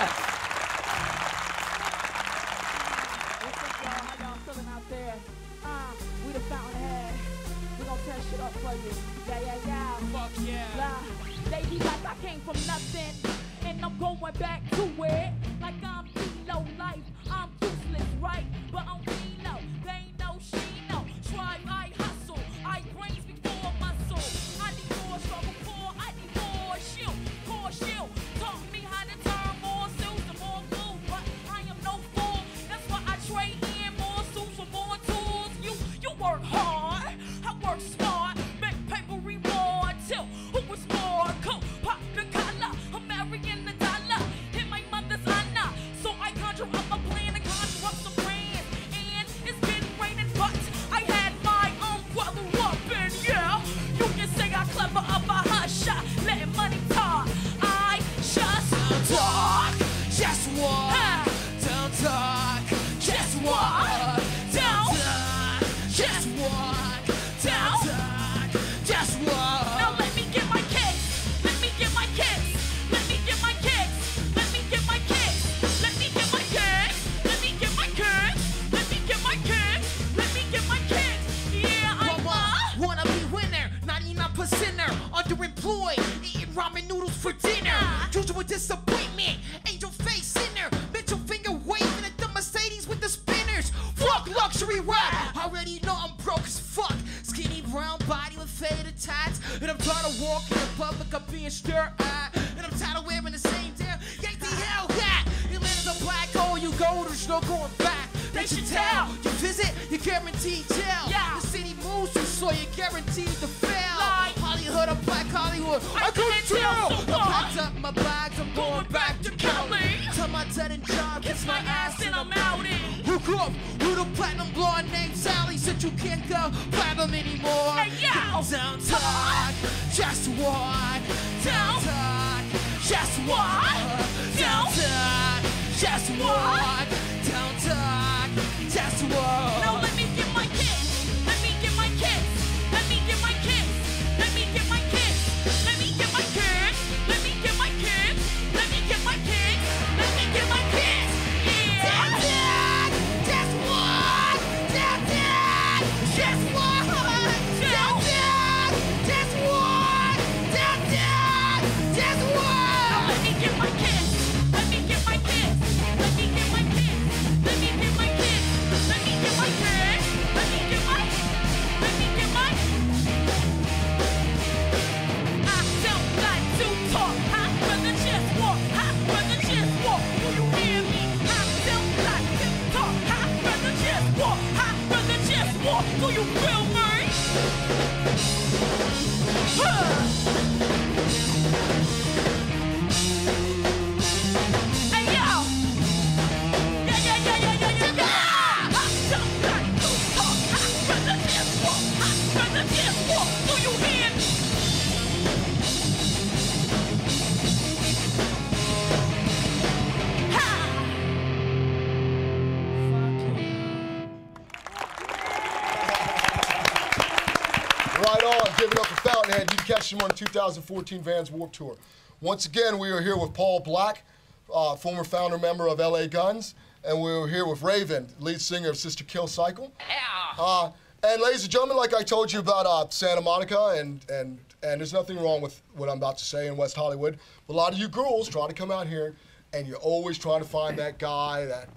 What's should tell. You visit, you're guaranteed jail. Yeah. The city moves you, so you're guaranteed to fail. Lie. Hollywood, I'm black Hollywood. I, I couldn't tell. so I packed up my bags, I'm going back to Cali. Tell my dead and job, Kiss my ass and I'm out in. Hook up with a platinum blonde named Sally. Said you can't go platinum anymore. Hey, yo. Don't talk, just walk. Don't talk, just walk. Don't talk, just walk. Don't talk, just walk. I'd rather just walk. Do you feel me? Huh. Fountainhead. You can catch them on the 2014 Vans Warped Tour. Once again, we are here with Paul Black, uh, former founder member of LA Guns, and we're here with Raven, lead singer of Sister Kill Cycle. Uh, and ladies and gentlemen, like I told you about uh, Santa Monica, and, and, and there's nothing wrong with what I'm about to say in West Hollywood, but a lot of you girls try to come out here, and you're always trying to find that guy, that,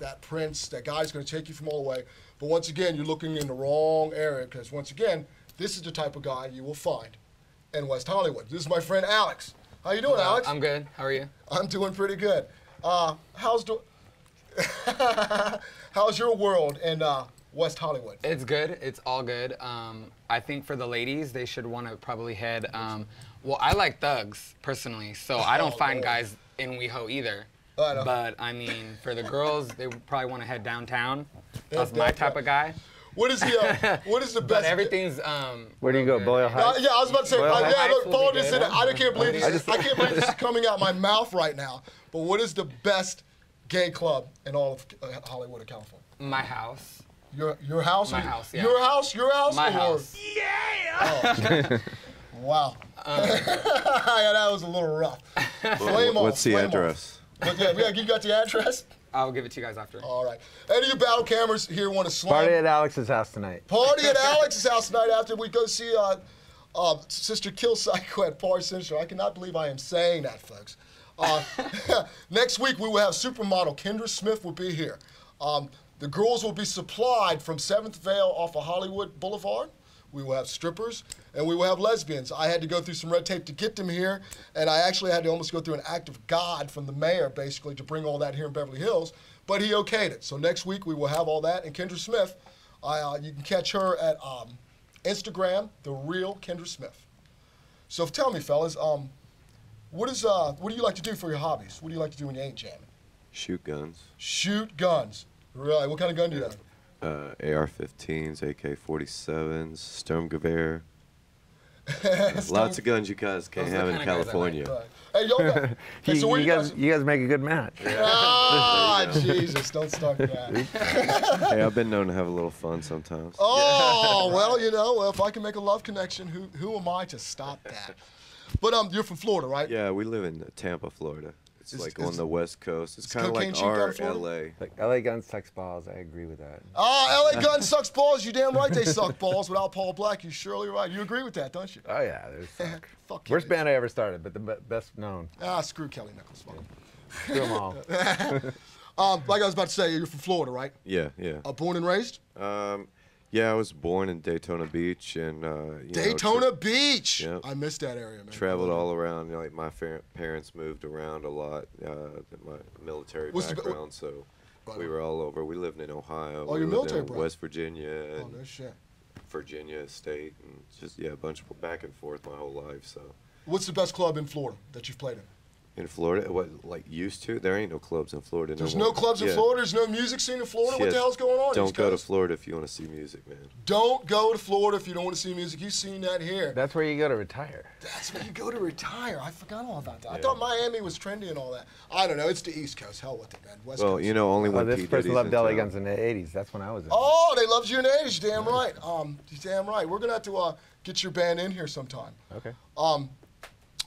that prince, that guy's going to take you from all the way. But once again, you're looking in the wrong area, because once again, this is the type of guy you will find in West Hollywood. This is my friend Alex. How you doing, Alex? I'm good. How are you? I'm doing pretty good. Uh, how's do- How's your world in uh, West Hollywood? It's good. It's all good. Um, I think for the ladies, they should want to probably head. Um, well, I like thugs personally, so I don't Oh, find Lord. guys in WeHo either. I. But I mean, for the girls, they probably want to head downtown. That's my type of guy. What is the uh, What is the best? But everything's. Um, Where do you go, Boyle good. Heights? Uh, yeah, I was about to say. Well, uh, yeah, look, Paul just said it. I can't believe this. I just- I can't believe this is coming out my mouth right now. But what is the best gay club in all of uh, Hollywood and California? My house. Your your house? My or- house, yeah. Your house? Your house? My or- house. Oh. wow. Um, yeah, that was a little rough. Flame on, What's the flame on. address? But yeah, yeah, you got the address? I'll give it to you guys after. All right. Any of you battle cameras here want to slam? Party at Alex's house tonight. Party at Alex's house tonight after we go see uh, uh, Sister Kill Psycho at Bar Sinister. I cannot believe I am saying that, folks. Uh, next week we will have supermodel Kendra Smith will be here. Um, the girls will be supplied from Seventh Veil off of Hollywood Boulevard. We will have strippers and we will have lesbians. I had to go through some red tape to get them here, and I actually had to almost go through an act of God from the mayor, basically, to bring all that here in Beverly Hills. But he okayed it. So next week we will have all that. And Kendra Smith, I, uh, you can catch her at um, Instagram, the real Kendra Smith. So tell me, fellas, um, what is uh, what do you like to do for your hobbies? What do you like to do when you ain't jamming? Shoot guns. Shoot guns. Really? What kind of gun do you have? Uh, AR-15s, AK-47s, Sturmgewehr. Lots of guns you guys can't Those have in kinda guys I like. California. Hey, y'all got. Hey, You, so you you guys, you guys make a good match. Ah, Jesus! Don't start that. hey, I've been known to have a little fun sometimes. Oh, well, you know, well, if I can make a love connection, who who am I to stop that? But um, you're from Florida, right? Yeah, we live in Tampa, Florida. It's Is- like is- on the west coast. It's is kind of like cheap our in LA. Like LA Guns sex balls. I agree with that. Ah, LA Gun sucks balls. You damn right they suck balls. Without Paul Black, you're surely right. You agree with that, don't you? Oh yeah, there's suck. Fuck you. Worst band I ever started, but the best known. Ah, screw Kelly Nickels. Fuck him. Screw 'em all. Um, like I was about to say, you're from Florida, right? Yeah, yeah. Uh, born and raised? Um, yeah, I was born in Daytona Beach and uh, you know, Daytona tra- Beach. Yep. I missed that area, man. traveled all around. You know, like my fa- parents moved around a lot. Uh, my military What's the- background, so Right we on. were all over. We lived in Ohio. Oh, we you're military bro. West Virginia Oh, no shit. Virginia State, and just yeah, a bunch of back and forth my whole life. So What's the best club in Florida that you've played in? In Florida, what like used to? There ain't no clubs in Florida. There's more. no clubs in Yeah. Florida. There's no music scene in Florida. What the hell's going on? Don't East go to Florida if you want to see music, man. Don't go to Florida if you don't want to see music. You've seen that here. That's where you go to retire. That's where you go to retire. I forgot all about that. I thought Miami was trendy and all that. I don't know. It's the East Coast. Hell with it, man. West Well, Coast. you know, only Oh, when this P. person Diddy's loved in LA town. Guns in the '80s. That's when I was in. Oh, they loved you in the age. Damn right. Um, damn right. We're gonna have to uh, get your band in here sometime. Okay. Um,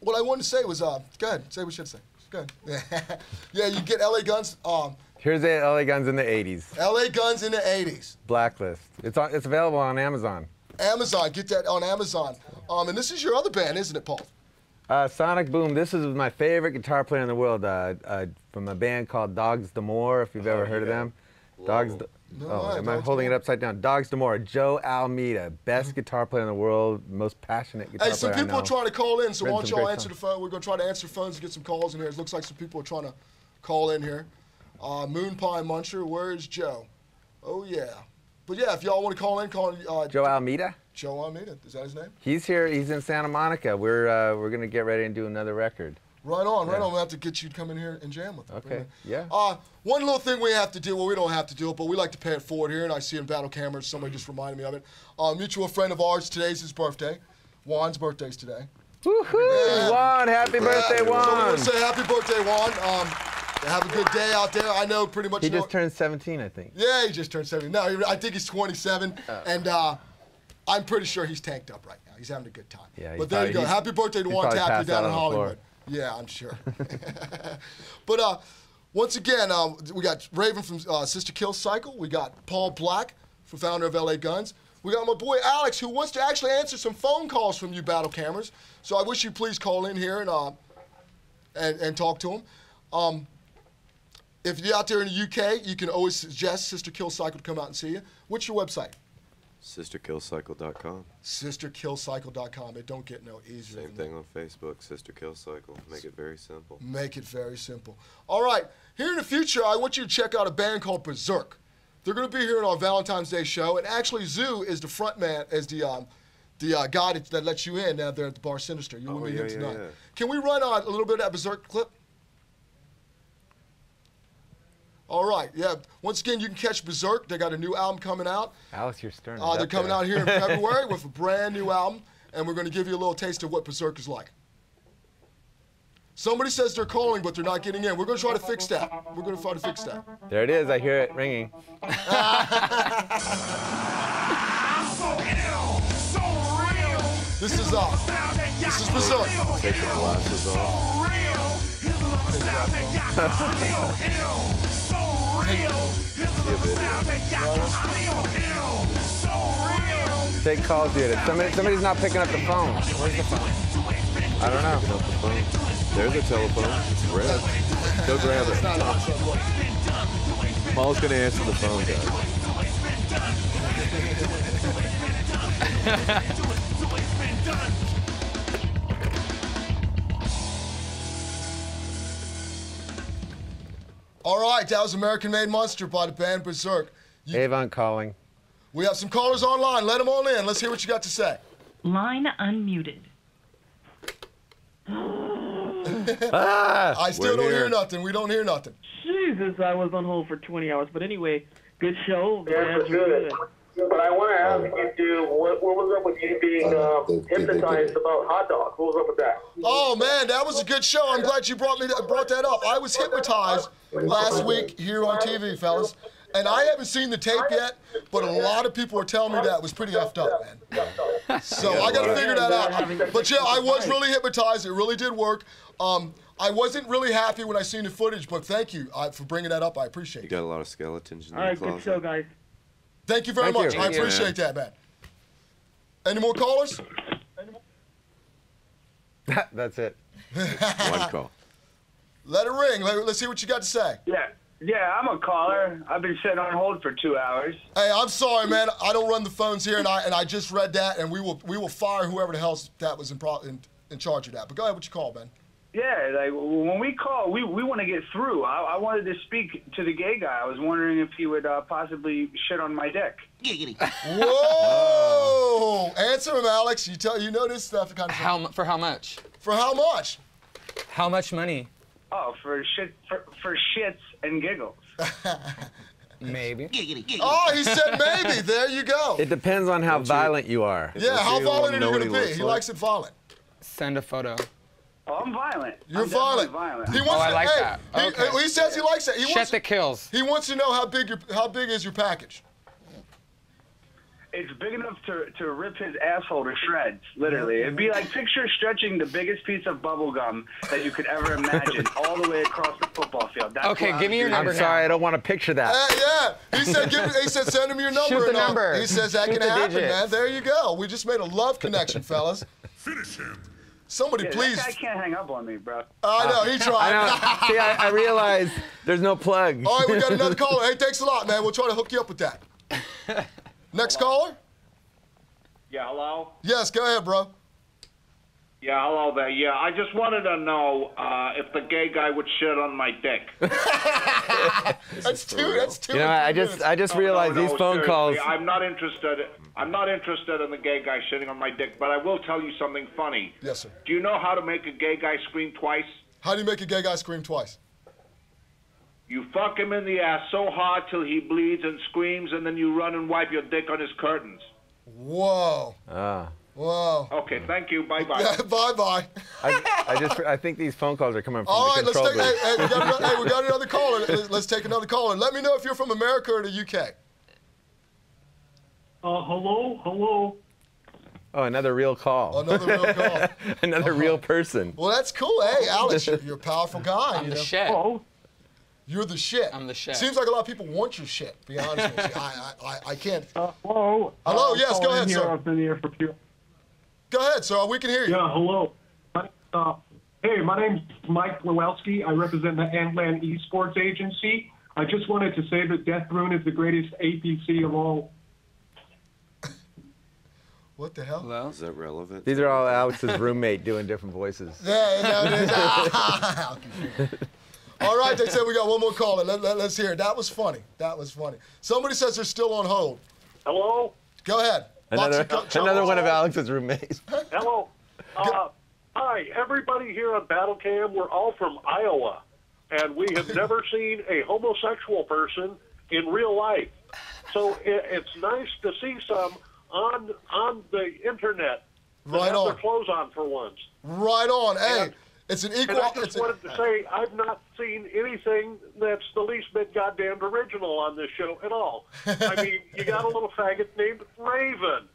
what I wanted to say was, uh, go ahead. Say what you should say. Go ahead. yeah, you get LA Guns. Um, Here's the LA Guns in the '80s. LA Guns in the 80s. Blacklist. It's on. It's available on Amazon. Amazon. Get that on Amazon. Um, and this is your other band, isn't it, Paul? Uh, Sonic Boom. This is my favorite guitar player in the world. Uh, uh, from a band called Dogs D'Amour. If you've ever heard of yeah. them. Dogs. Love D- 'em. No, oh, am I holding it upside down? Dogs D'Amour. Joe Almeida, best guitar player in the world, most passionate guitar Hey, some player I people are trying to call in, so Written why don't y'all answer the phone? We're going to try to answer phones and get some calls in here. It looks like some people are trying to call in here. Uh, Moon Pie Muncher, where is Joe? Oh, yeah. But yeah, if y'all want to call in, call in. Uh, Joe Almeida. Joe Almeida. Is that his name? He's here. He's in Santa Monica. We're uh, we're gonna get ready and do another record. Right on, right Yeah. on. We'll have to get you to come in here and jam with us. Okay, yeah. Uh, one little thing we have to do, well, we don't have to do it, but we like to pay it forward here, and I see in battle cameras, somebody just reminded me of it. Uh, mutual friend of ours, today's his birthday. Juan's birthday's today. Woohoo! Juan, happy birthday, So we Juan! want to say happy birthday, Juan. Um, have a good day out there. I know pretty much. He just turned 17, I think. Yeah, he just turned 17. No, I think he's 27, Oh. and uh, I'm pretty sure he's tanked up right now. He's having a good time. Yeah, but there you go. Happy birthday to Juan passed down in Hollywood. floor. Yeah, I'm sure. but uh, once again, um, we got Raven from uh, Sister Kill Cycle. We got Paul Black, from founder of LA Guns. We got my boy Alex, who wants to actually answer some phone calls from you battle cameras. So I wish you please call in here and uh, and, and talk to him. Um, if you're out there in the UK, you can always suggest Sister Kill Cycle to come out and see you. What's your website? SisterKillCycle.com. SisterKillCycle.com. It don't get no easier. Same thing on Facebook, Sister Kill Cycle. Make it very simple. Make it very simple. All right, here in the future, I want you to check out a band called Berserk. They're going to be here in our Valentine's Day show, and actually, Zoo is the front man, is the um, the uh, guy that, that lets you in down there at the Bar Sinister. You will Oh, meet yeah, him yeah, tonight. yeah. Can we run uh, a little bit of that Berserk clip? All right, yeah. Once again, you can catch Berserk. They got a new album coming out. Alex, you're stern. Uh, they're coming out here in February with a brand new album, and we're going to give you a little taste of what Berserk is like. Somebody says they're calling, but they're not getting in. We're going to try to fix that. We're going to try to fix that. There it is. I hear it ringing. This is uh, this is Berserk. Take the glasses off. Take calls here. Somebody, somebody's not picking up the phone. Where's the phone? I don't know. The. There's a telephone. Go grab it. Paul's gonna answer the phone, guys. All right, that was American Made Monster by the band Berserk. You- Avon calling. we have some callers online. Let them all in. Let's hear what you got to say. Line unmuted. Ah, I still We're don't hear nothing. We don't hear nothing. Jesus, I was on hold for 20 hours. But anyway, good show. Yeah, Glad for good. But I want to ask you to, what, what was up with you being um, hypnotized about hot dogs? What was up with that? Oh man, that was a good show. I'm glad you brought me brought that up. I was hypnotized last week here on TV, fellas, and I haven't seen the tape yet, but a lot of people are telling me that it was pretty effed up, man. So I got to figure that out. But yeah, I was really hypnotized. It really did work. Um, I wasn't really happy when I seen the footage, but thank you uh, for bringing that up. I appreciate You it. got a lot of skeletons in All your right, good closet. show, guys. Thank you very Thank much. you. I Thank you, appreciate that, man. Any more callers? That's it. One call. Let it ring. Let, let's see what you got to say. Yeah, yeah, I'm a caller. I've been sitting on hold for two hours. Hey, I'm sorry, man. I don't run the phones here, and I and I just read that, and we will we will fire whoever the hell that was in, pro, in in charge of that. But go ahead, what you call, man? Yeah, like when we call, we, we want to get through. I, I wanted to speak to the gay guy. I was wondering if he would uh, possibly shit on my dick. Whoa! Answer him, Alex. You tell you know this stuff kind of How mu- for how much? for how much? How much money? Oh, for shit for, for shits and giggles. Maybe. Oh, he said maybe. There you go. It depends on how violent you are. Yeah, how violent are know you what gonna he be? looks He like? likes it violent. Send a photo. Oh, I'm violent. You're I'm violent. violent. He wants Oh, I to, like hey, that. He, Okay. he says he likes it. He Shit wants, that kills. he wants to know how big your how big is your package. It's big enough to, to rip his asshole to shreds, literally. It'd be like picture stretching the biggest piece of bubble gum that you could ever imagine all the way across the football field. That's Okay, give I me your was doing. I'm number sorry. I don't want to picture that. Uh, yeah, he said give, he said send him your number. Shoot the and, number. He says that Shoot can happen, digits. man. There you go. We just made a love connection, fellas. Finish him. Somebody Yeah, please. That guy can't hang up on me, bro. I know he tried. I know. See, I, I realize there's no plug. All right, we got another caller. Hey, thanks a lot, man. We'll try to hook you up with that. Next caller? Yeah, hello? Yes, go ahead, bro. Yeah, hello there. Yeah, I just wanted to know uh, if the gay guy would shit on my dick. That's two. That's two. You know, I just. I just No, realized no, these phone seriously, calls. I'm not interested. I'm not interested in the gay guy shitting on my dick, but I will tell you something funny. Yes, sir. Do you know how to make a gay guy scream twice? How do you make a gay guy scream twice? You fuck him in the ass so hard till he bleeds and screams, and then you run and wipe your dick on his curtains. Whoa. Ah. Whoa. Okay, thank you. Bye bye. bye bye. I, I just I think these phone calls are coming from All the right, let's take. Hey, hey, we got another, hey, we got another caller. Let's, let's take another caller. Let me know if you're from America or the UK. Uh, hello, hello. Oh, another real call. Another real call. another real person. Well, that's cool. Hey, Alex, you're, you're a powerful guy. I'm you the know? shit. Oh, You're the shit. I'm the shit. Seems like a lot of people want your shit. Be honest with you. I, I, I, I can't. uh, hello. Hello, Uh, yes, go ahead, here. sir. I've been here for a few. Go ahead, sir. We can hear you. Yeah, hello. Uh, hey, my name's Mike Lewelski. I represent the Antland Esports Agency. I just wanted to say that Death Rune is the greatest APC of all. What the hell? Hello? Is that relevant? These are all Alex's roommate doing different voices. Yeah, no, it is. All right, they said we got one more caller. Let, let, us hear it. That was funny. That was funny. Somebody says they're still on hold. Hello? Go ahead. Another Lots of co- another one of Alex's roommates. Hello. Uh, hi, everybody here on Battle Cam. We're all from Iowa, and we have never seen a homosexual person in real life. So it, it's nice to see some on on the internet that Right have on. their clothes on for once. Right on. Hey, And- it's an And equal. I It's just a, wanted to say I've not seen anything that's the least bit goddamned original on this show at all. I mean, you got a little faggot named Raven.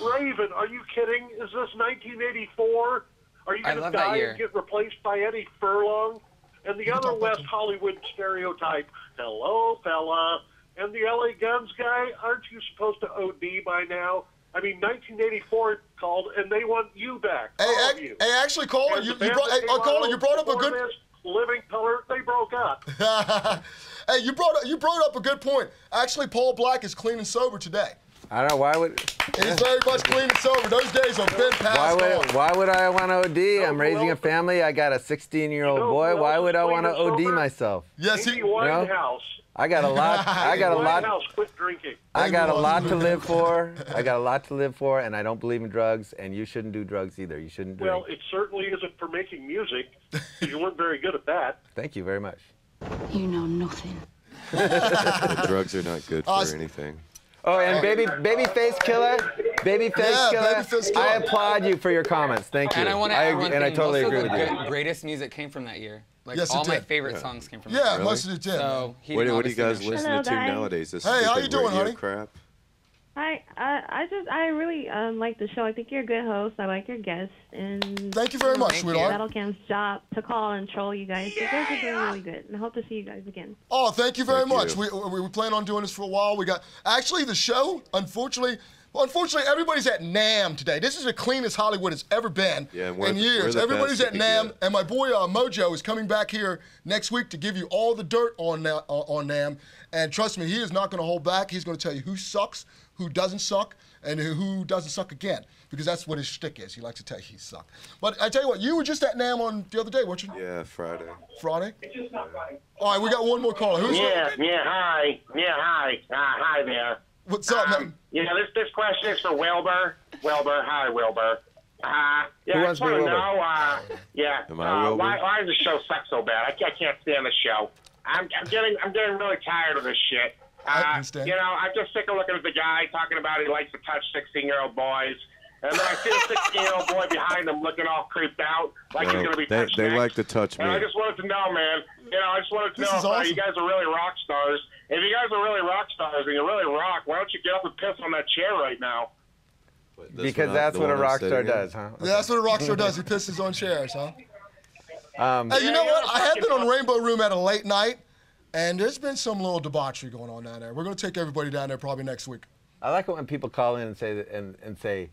Raven, are you kidding? Is this 1984? Are you going to die and get replaced by Eddie Furlong? And the other West. Hollywood stereotype, hello, fella. And the LA Guns guy, aren't you supposed to OD by now? I mean, 1984 called, and they want you back. Hey, all of you. hey, actually, caller, you, you brought, that hey, came uh, out caller, you brought up a good. Living Color, they broke up. hey, you brought up, you brought up a good point. Actually, Paul Black is clean and sober today. I don't know why would He's very much clean and sober. Those days have been why would on. why would I want to OD? I'm raising a family. I got a 16 year old You know boy. Why would I want to OD sober? myself? Yes, Amy he, Winehouse. I got a lot. I got a lot. Winehouse quit drinking. I got a lot to live for. I got a lot to live for, and I don't believe in drugs. And you shouldn't do drugs either. You shouldn't drink. Well, it certainly isn't for making music. you weren't very good at that. Thank you very much. You know nothing. Drugs are not good for Uh, anything. Oh, and baby, baby face killer, baby face Yeah, killer. Babyface I Killer. applaud you for your comments. Thank you. And I want to I add agree- one and I totally Most agree of with the you. greatest music came from that year. Like Yes, it all my did. favorite Yeah. songs came from Yeah, that year. most of it did. So What, what do you guys listen Hello, to guys. nowadays? This Hey, how stupid you doing, honey? crap. Hi, I I just I really um like the show. I think you're a good host. I like your guests, and Thank you very much, Thank sweetheart. Battle Cam's job to call and troll you guys. You guys are doing really good, and I hope to see you guys again. Oh, thank you very Thank much. you. We, we, we plan on doing this for a while. We got actually the show. Unfortunately, well, unfortunately, everybody's at NAMM today. This is the cleanest Hollywood has ever been Yeah, in years. Everybody's at NAMM, get. and my boy uh, Mojo is coming back here next week to give you all the dirt on uh, on NAMM. And trust me, he is not going to hold back. He's going to tell you who sucks, who doesn't suck, and who- who doesn't suck again. Because that's what his shtick is. He likes to tell you he sucked. But I tell you what, you were just at NAMM on the other day, weren't you? Yeah, Friday. Friday. It's just not Friday. All right, we got one more caller. Who's Yeah, yeah, hi. Yeah, hi. Uh, hi there. What's up, man? Um, you know, this this question is for Wilbur. Wilbur, hi, Wilbur. Uh, yeah, Who I just want to know, uh, yeah, Am I uh, Wilbur? why, why does the show suck so bad? I, I can't stand the show. I'm, I'm getting I'm getting really tired of this shit. I Uh, understand. You know, I'm just sick of looking at the guy talking about he likes to touch 16 year old boys. And then I see a 16 year old boy behind him looking all creeped out, like he's going to be they, touched they next. like to touch me. And I just wanted to know, man. You know, I just wanted to This know if uh, awesome. you guys are really rock stars. If you guys are really rock stars and you really rock, why don't you get up and piss on that chair right now? Because one that's what a rock star does, huh? Yeah, that's what a rock star does. He pisses on chairs, huh? Um, Hey, you Yeah, know what? I have fucking been on Rainbow Room at a late night, and there's been some little debauchery going on down there. We're going to take everybody down there probably next week. I like it when people call in and say that, and, and say,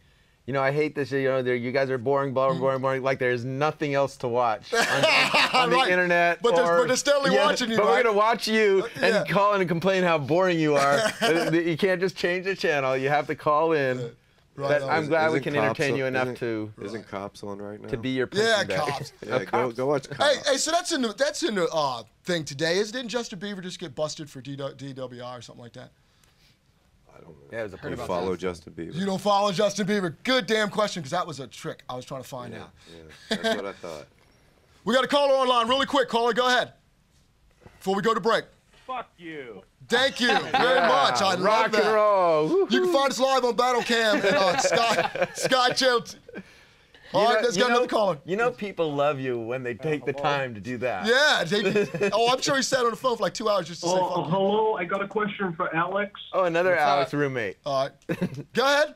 you know, I hate this. You know, you guys are boring, boring, boring, boring. Like there's nothing else to watch on, on- on the Right. internet. But there's- or- but they're steadily watching you, But right? we're gonna watch you and Yeah. call in and complain how boring you are. Uh, you can't just change the channel. You have to call in. Right That- I'm glad we Isn't can entertain you enough isn't- to Isn't cops on right now? to be your Yeah, punching bag. cops. Yeah, go go watch Hey, cops. hey, so that's in the that's in the uh, thing today. Is didn't Justin Bieber just get busted for DWI or something like that? I don't know. Yeah, it was a You pretty follow Justin Bieber. You don't follow Justin Bieber? Good damn question, because that was a trick I was trying to find yeah, out. yeah, that's what I thought. We got a caller online, really quick. Caller, go ahead. Before we go to break. Fuck you. Thank you very much. I love Rock that. and roll. Woo. You can find us live on Battle Cam and on uh, Sky Sky Channel. All You right, know- let's get know- another caller. You know, people love you when they take the oh, time to do that. Yeah. They, oh, I'm sure he sat on the phone for like two hours just to say Oh, fuck you. hello. I got a question for Alex. Oh, another What's Alex up? roommate. All right. Go ahead.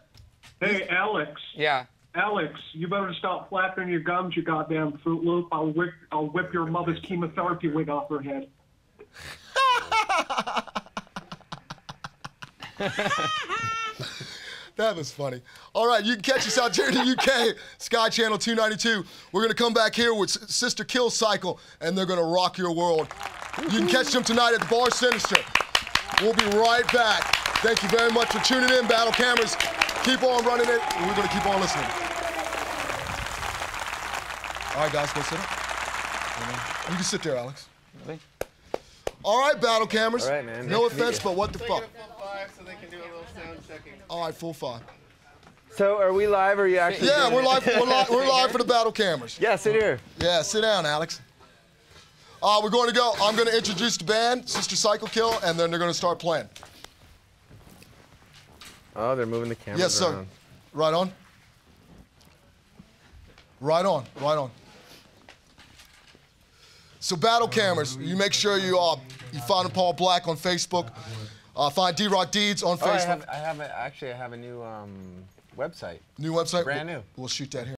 Hey, Alex. Yeah. Alex, you better stop flapping your gums, you goddamn Fruit Loop. I'll whip, I'll whip your mother's chemotherapy wig off her head. That was funny. All right, you can catch us out there in the UK, Sky Channel 292. We're going to come back here with Sister Kill Cycle, and they're going to rock your world. You can catch them tonight at the Bar Sinister. We'll be right back. Thank you very much for tuning in, Battle Cameras. Keep on running it, and we're going to keep on listening. All right, guys, go sit up. You can sit there, Alex. All right, Battle Cameras. All right, man. No offense, but what the fuck? So they can do a little sound checking. All right, full five. So, are we live? Or are you actually? Yeah, doing we're live. We're live, we're live for the battle cameras. Yeah, sit here. Yeah, sit down, Alex. Uh, we're going to go. I'm going to introduce the band, Sister Cycle Kill, and then they're going to start playing. Oh, they're moving the camera. Yes, sir. around. Right on. Right on. Right on. So battle cameras. You make sure you uh, you find Paul Black on Facebook. Uh, find D Rock Deeds on Oh, I Facebook. have, I have a, actually, I have a new um, website. New website. Brand We'll- new. We'll shoot that here.